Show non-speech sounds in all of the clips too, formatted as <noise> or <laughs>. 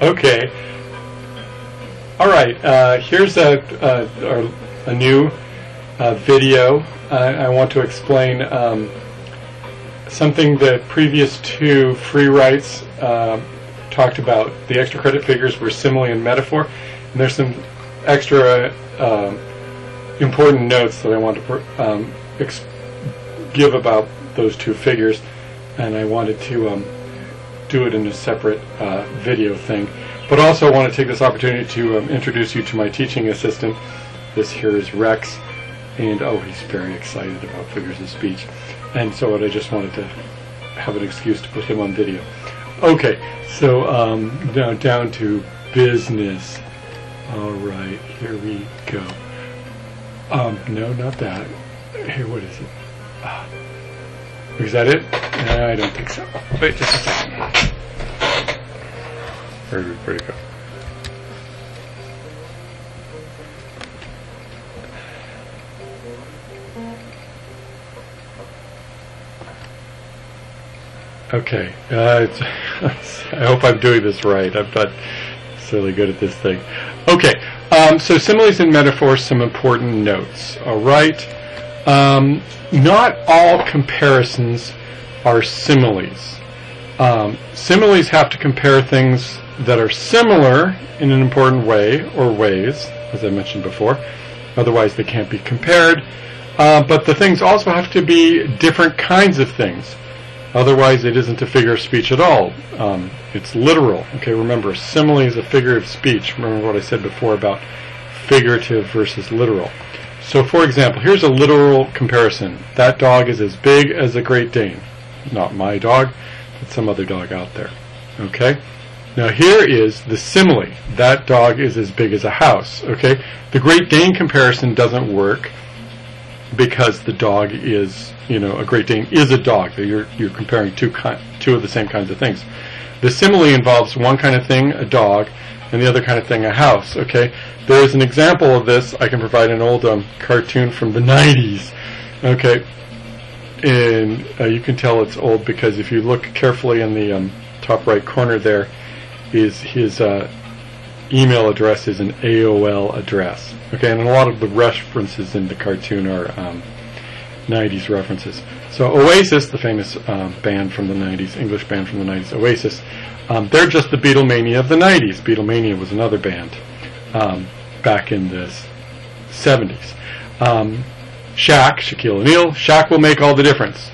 Okay. All right. Uh, here's a a, a new uh, video. I, I want to explain um, something the previous two free writes uh, talked about. The extra credit figures were simile and metaphor. And there's some extra uh, important notes that I want to um, give about those two figures, and I wanted to um, do it in a separate uh, video thing. But also I want to take this opportunity to um, introduce you to my teaching assistant. This here is Rex, and oh, he's very excited about figures of speech. And so I just wanted to have an excuse to put him on video. Okay, so um, now down to business. All right, here we go. Um, no, not that. Hey, what is it? Ah. Is that it? I don't think so. Wait just a second. Where, where'd it go? Okay. Uh, <laughs> I hope I'm doing this right. I'm not silly good at this thing. Okay. Um, so similes and metaphors, some important notes. All right. Um, not all comparisons are similes. Um, similes have to compare things that are similar in an important way or ways, as I mentioned before. Otherwise, they can't be compared. Uh, but the things also have to be different kinds of things. Otherwise, it isn't a figure of speech at all. Um, it's literal. Okay, remember, simile is a figure of speech. Remember what I said before about figurative versus literal. So, for example, here's a literal comparison. That dog is as big as a Great Dane. Not my dog, but some other dog out there. Okay? Now here is the simile. That dog is as big as a house. Okay? The Great Dane comparison doesn't work because the dog is, you know, a Great Dane is a dog. You're you're comparing two ki- two of the same kinds of things. The simile involves one kind of thing, a dog, and the other kind of thing, a house. Okay, there is an example of this. I can provide an old um, cartoon from the '90s. Okay, and uh, you can tell it's old because if you look carefully in the um, top right corner, there is his uh, email address is an AOL address. Okay, and a lot of the references in the cartoon are um, 90s references. So Oasis, the famous uh, band from the 90s, English band from the 90s, Oasis, um, they're just the Beatlemania of the 90s. Beatlemania was another band um, back in the 70s. Um, Shaq, Shaquille O'Neal, Shaq will make all the difference.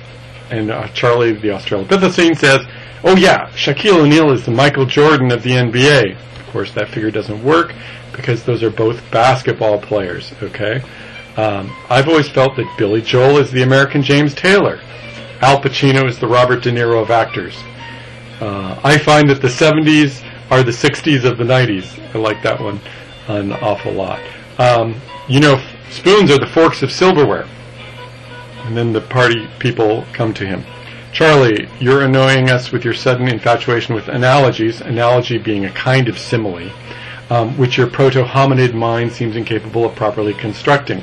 And uh, Charlie, the Australopithecine, says, oh yeah, Shaquille O'Neal is the Michael Jordan of the NBA. Of course, that figure doesn't work because those are both basketball players, okay? Um, I've always felt that Billy Joel is the American James Taylor. Al Pacino is the Robert De Niro of actors. Uh, I find that the 70s are the 60s of the 90s. I like that one an awful lot. Um, you know, spoons are the forks of silverware. And then the party people come to him. Charlie, you're annoying us with your sudden infatuation with analogies, analogy being a kind of simile, um, which your proto-hominid mind seems incapable of properly constructing.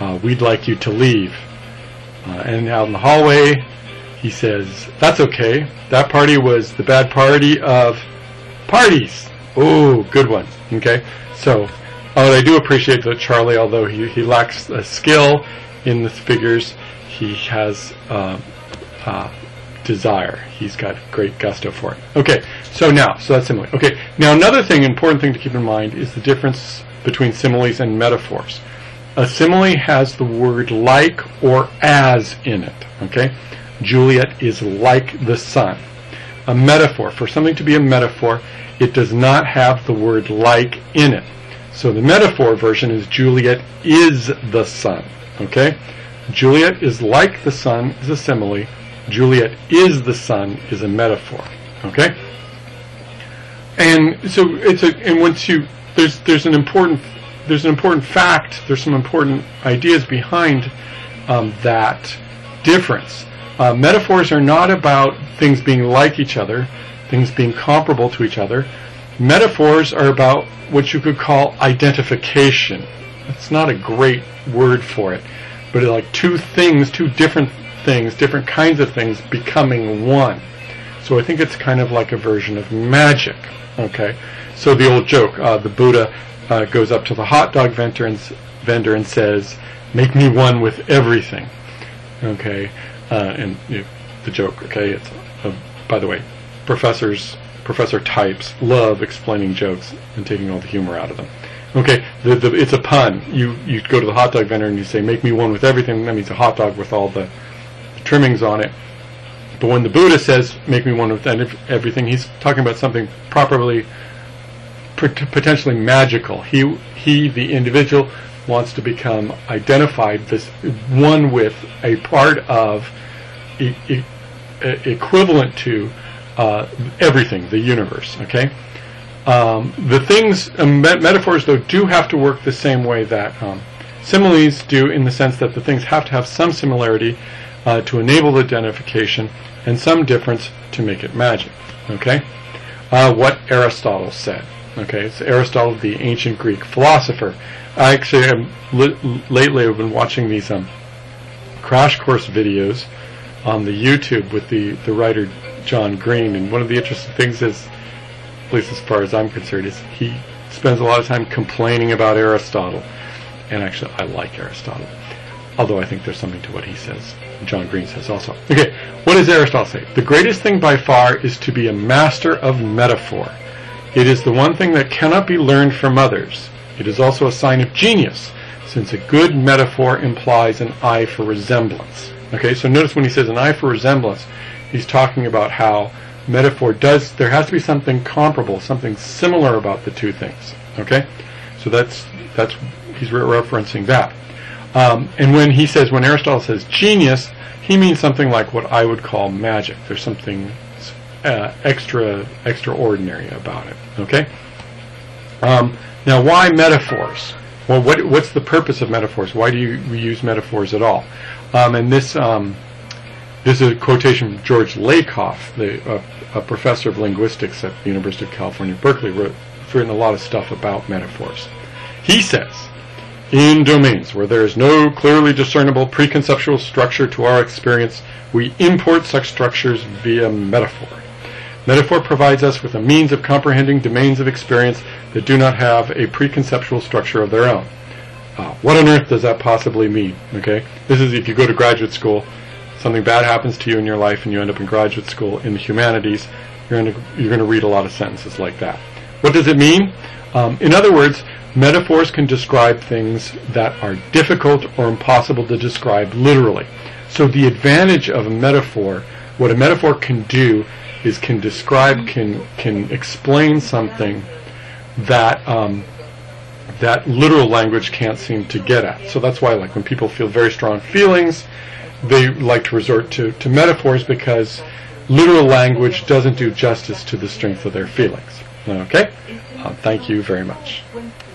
Uh, we'd like you to leave. Uh, and out in the hallway, he says, that's okay. That party was the bad party of parties. Oh, good one. Okay. So, oh, I do appreciate that Charlie, although he, he lacks a skill in the figures, he has uh, uh, desire. He's got great gusto for it. Okay, so now, so that's simile. Okay, now another thing, important thing to keep in mind is the difference between similes and metaphors. A simile has the word like or as in it. Okay, Juliet is like the sun. A metaphor, for something to be a metaphor, it does not have the word like in it. So the metaphor version is Juliet is the sun. Okay? Juliet is like the sun is a simile. Juliet is the sun is a metaphor. Okay? And so it's a and once you there's there's an important there's an important fact, there's some important ideas behind um, that difference. Uh, metaphors are not about things being like each other, things being comparable to each other. Metaphors are about what you could call identification. It's not a great word for it, but like two things, two different things, different kinds of things becoming one. So I think it's kind of like a version of magic. Okay, so the old joke: uh, the Buddha uh, goes up to the hot dog vendor and, vendor and says, "Make me one with everything." Okay, uh, and you know, the joke. Okay, it's uh, by the way, professors, professor types love explaining jokes and taking all the humor out of them. Okay, the, the, it's a pun. You you go to the hot dog vendor and you say, "Make me one with everything." That means a hot dog with all the, the trimmings on it. But when the Buddha says, "Make me one with everything," he's talking about something properly, potentially magical. He he, the individual, wants to become identified, this one with a part of, e- e- equivalent to uh, everything, the universe. Okay. Um, the things, uh, metaphors though, do have to work the same way that um, similes do, in the sense that the things have to have some similarity uh, to enable identification and some difference to make it magic. Okay, uh, what Aristotle said. Okay, it's Aristotle, the ancient Greek philosopher. I actually, am, lately, I've been watching these um, crash course videos on the YouTube with the the writer John Green, and one of the interesting things is at least as far as I'm concerned, is he spends a lot of time complaining about Aristotle. And actually, I like Aristotle. Although I think there's something to what he says. John Green says also. Okay, what does Aristotle say? The greatest thing by far is to be a master of metaphor. It is the one thing that cannot be learned from others. It is also a sign of genius, since a good metaphor implies an eye for resemblance. Okay, so notice when he says an eye for resemblance, he's talking about how metaphor does there has to be something comparable, something similar about the two things. Okay, so that's that's he's re- referencing that. Um, and when he says when Aristotle says genius, he means something like what I would call magic. There's something uh, extra extraordinary about it. Okay. Um, now, why metaphors? Well, what, what's the purpose of metaphors? Why do you use metaphors at all? Um, and this um, this is a quotation from George Lakoff, the, uh, a professor of linguistics at the University of California, Berkeley, wrote, written a lot of stuff about metaphors. He says, in domains where there is no clearly discernible preconceptual structure to our experience, we import such structures via metaphor. Metaphor provides us with a means of comprehending domains of experience that do not have a preconceptual structure of their own. Uh, what on earth does that possibly mean? Okay, this is if you go to graduate school something bad happens to you in your life and you end up in graduate school in the humanities, you're going to, you're to read a lot of sentences like that. What does it mean? Um, in other words, metaphors can describe things that are difficult or impossible to describe literally. So the advantage of a metaphor, what a metaphor can do is can describe, can can explain something that um, that literal language can't seem to get at. So that's why, like when people feel very strong feelings, they like to resort to, to metaphors because literal language doesn't do justice to the strength of their feelings. Okay? Uh, thank you very much.